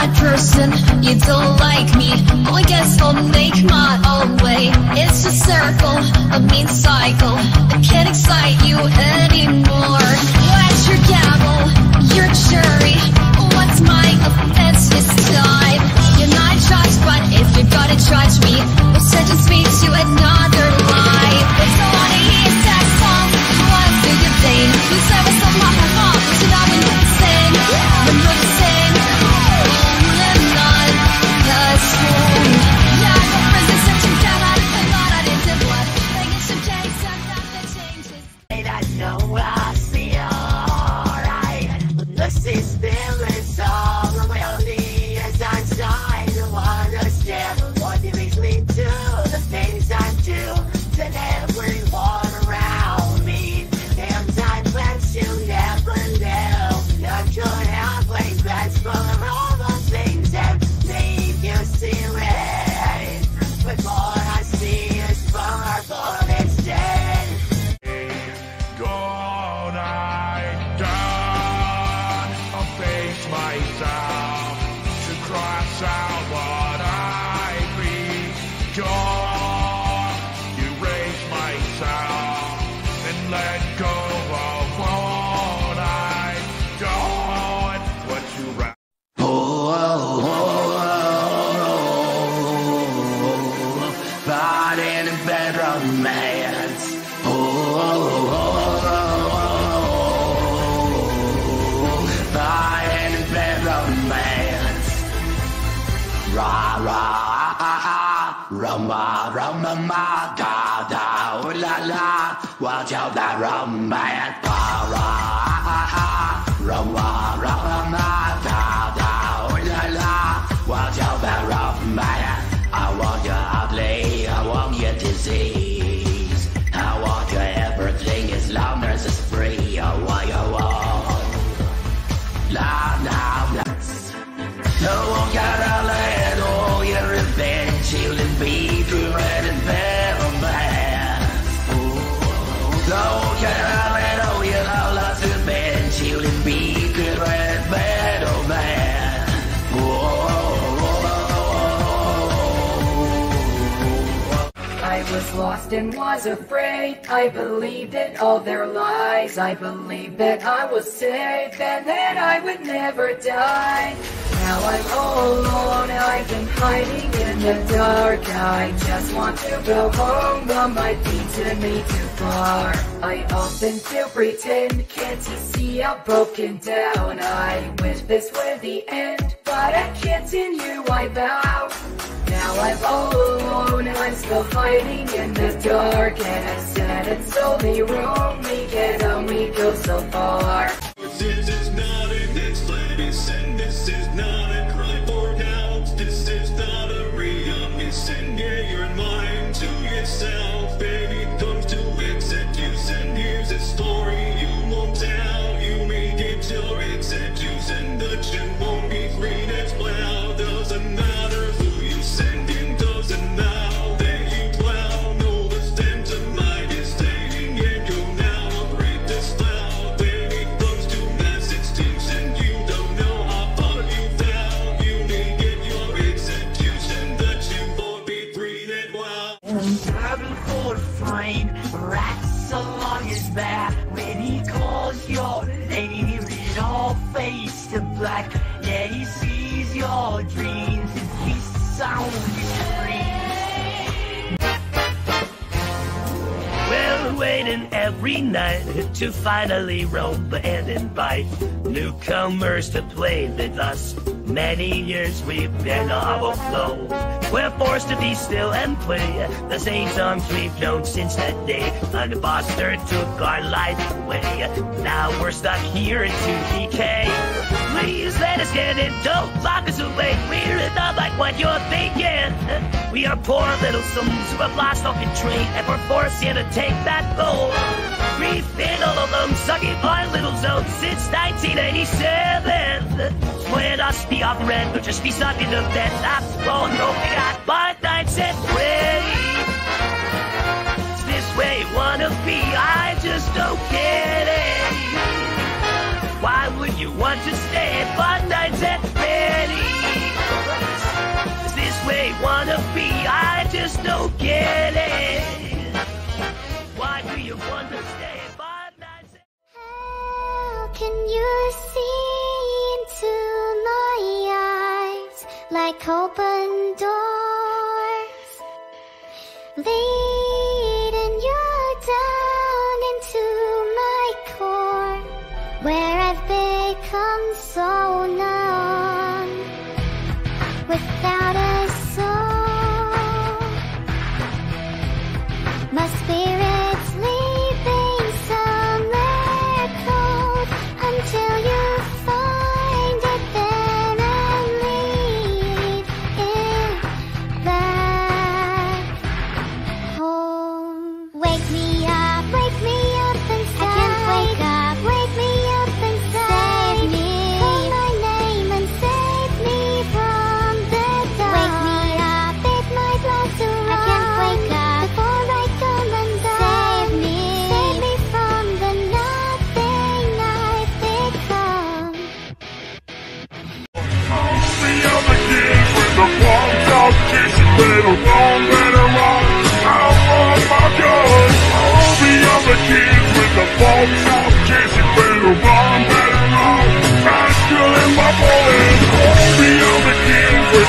bad person, you don't like me. Well I guess I'll make my own way. It's a circle, a mean cycle. I can't excite you anymore. Where's your gavel, your jury. What's my offense this time? You're not judged, but if you're gonna judge me We'll sentence me to another was lost and was afraid. I believed in all their lies. I believed that I was safe and that I would never die. Now I'm all alone. I've been hiding in the dark. I just want to go home, but my feet to me too far. I often do pretend. Can't you see I'm broken down? I wish this were the end, but I can't continue. I vow. Now I'm all alone I'm still fighting in the dark And I said it's only wrong, we can only go so far to black. Yeah, he sees your dreams and he sounds scream. Waiting every night to finally roam and invite newcomers to play with us. Many years we've been overflown. We're forced to be still and play the same songs we've known since that day. An bastard took our life away. Now we're stuck here to decay. Please let us get in, don't lock us away. We're not like what you're thinking. We are poor little souls who have lost all control and we're forced here to take that goal. We've been all alone, sucking our little zone since 1987. When us be off red, or just be stuck in the bed. Going no, we got my nights and ready. It's this way wanna be, I just don't get it. Why would you want to stay?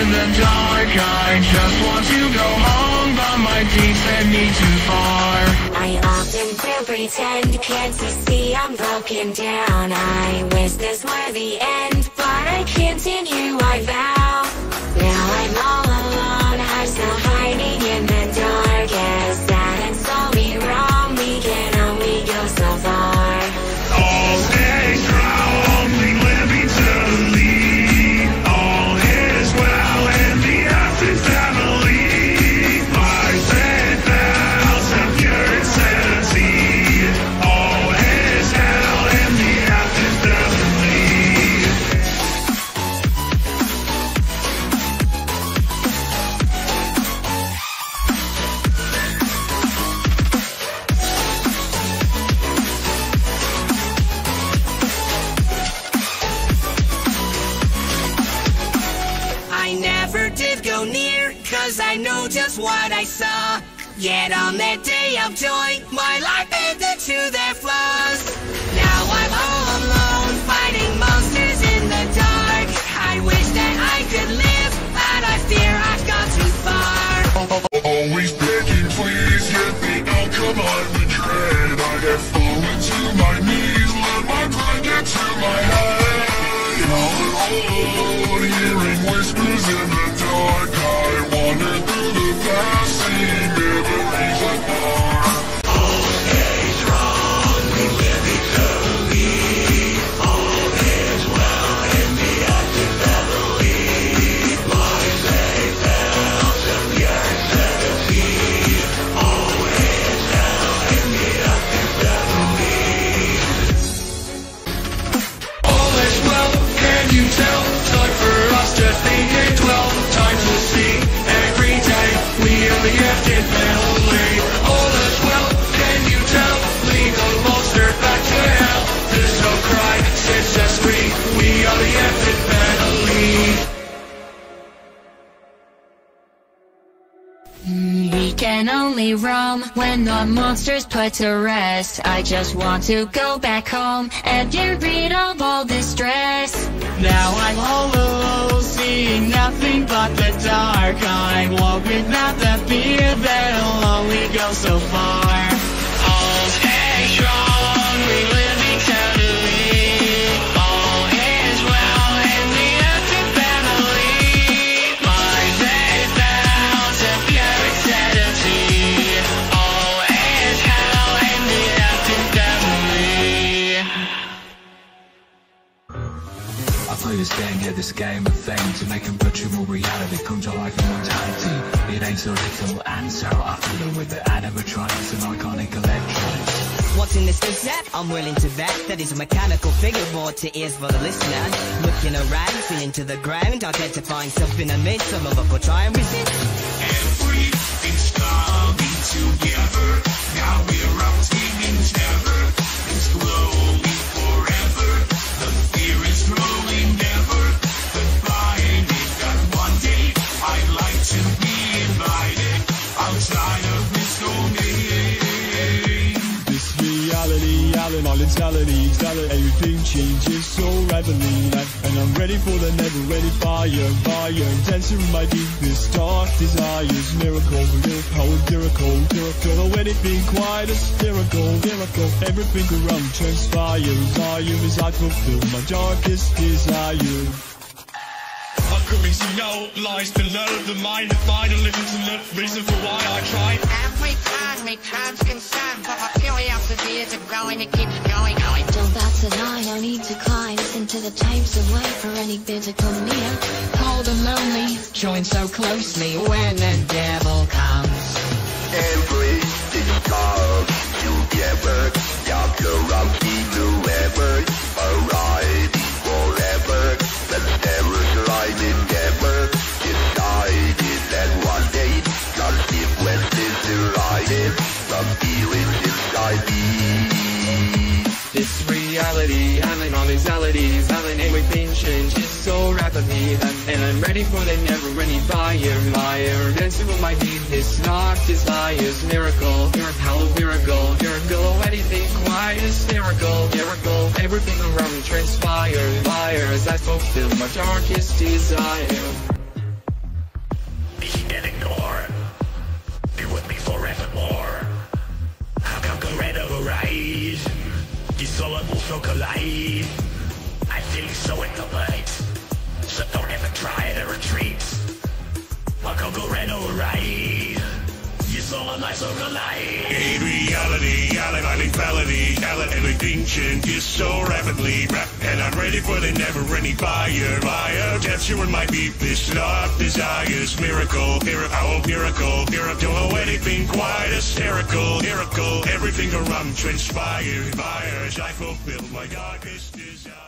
in the dark. I just want to go home, but my deeds led me too far. I often pretend, can't you see I'm broken down? I wish this were the end, but I continue, I vow. Now I'm all alone, I'm still hiding in the dark. As sad and so wrong, we can only go so far. Never did go near, cause I know just what I saw. Yet on that day of joy, my life ended to their flaws. Now I'm all alone, fighting monsters in the dark. I wish that I could live, but I fear I've gone too far. Always begging, please, yet the outcome I would dread. I have fallen to my knees, let my pride get to my head. Now alone, hearing whispers in the can only roam when the monster's put to rest. I just want to go back home and get rid of all this stress. Now I'm all alone, seeing nothing but the dark. I walk without the fear that'll only go so far. All stay this game, yeah, this of fame To make a virtual reality come to life in mortality It ain't so little and so I fiddle with the animatronics and iconic electronics What's in this cassette? I'm willing to bet that is a mechanical figure brought to ears for the listener. Looking around, feeling to the ground, identifying something amidst some of us will try and resist. Everything's coming together. Now we're routing changes so rapidly. And I'm ready for the never ready fire, fire. Dancing my deepest dark desires, miracle, power, miracle, miracle. Oh, anything quite hysterical, miracle. Everything around transpire, desire as I fulfill my darkest desire. I couldn't see no lies to love the mind of mind and living to the reason for why I tried. Every time me time's concerned, but my curiosity is growing, it keeps going, going. Don't bat an eye, no need to climb. Listen to the tapes and wait for any bid to come near. Cold and lonely, join so closely when the devil comes. Everything comes together. Doctor Rocky whoever all these realities, changes so rapidly. And, I'm ready for the never ending fire, fire. Dancing with my deepest dark desires, miracle, miracle, miracle, miracle. Anything quite hysterical, miracle. Everything around me transpires, fire as I fulfill my darkest desire. Solid will so collide. So in the light. So don't ever try to retreat. Come Coretto rise? You saw a nice so collide. In reality, Alan, Island felony, Alan, everything changes so rapidly. Rap, and I'm ready for the never-ending fire, fire. Capturing my deepest dark desires, miracle, miracle, miracle, miracle. Oh, anything quite hysterical, miracle. Everything around transpires, fires. I fulfill my darkest desire.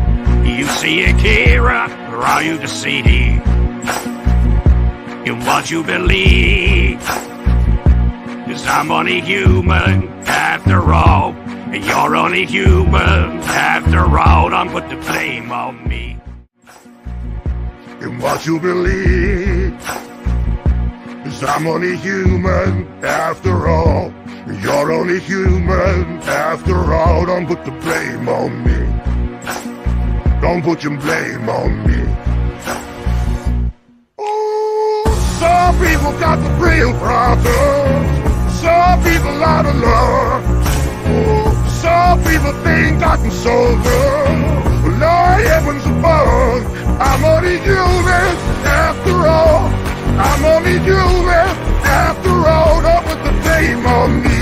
You see a Kira, or are you deceived in what you believe? Cause I'm only human after all. And you're only human after all. Don't put the blame on me. in what you believe. Cause I'm only human after all. You're only human after all. Don't put the blame on me. Don't put your blame on me. Ooh, some people got the real problems. Some people out of love. Ooh, some people think I can solve them. Lord heavens above, I'm only human after all. I'm only human after all. Don't put the blame on me.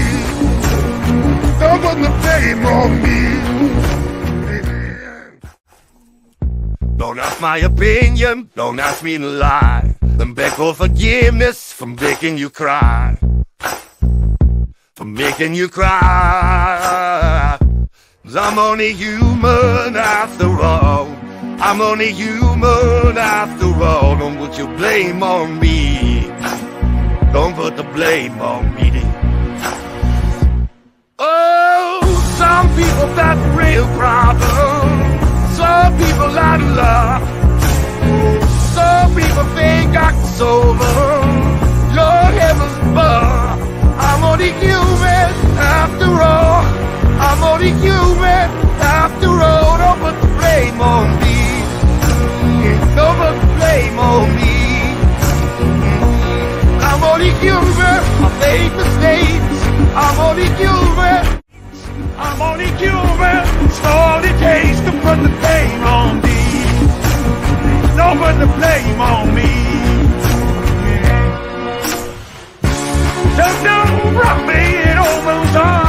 Don't put the blame on me. Don't ask my opinion, don't ask me to lie. Then beg for forgiveness for making you cry. For making you cry. I'm only human after all. I'm only human after all. Don't put your blame on me. Don't put the blame on me. Made mistakes. I'm only human. I'm only human. Slowly takes to put the blame on me. No put the blame on me. Don't don't rock me in almost iron.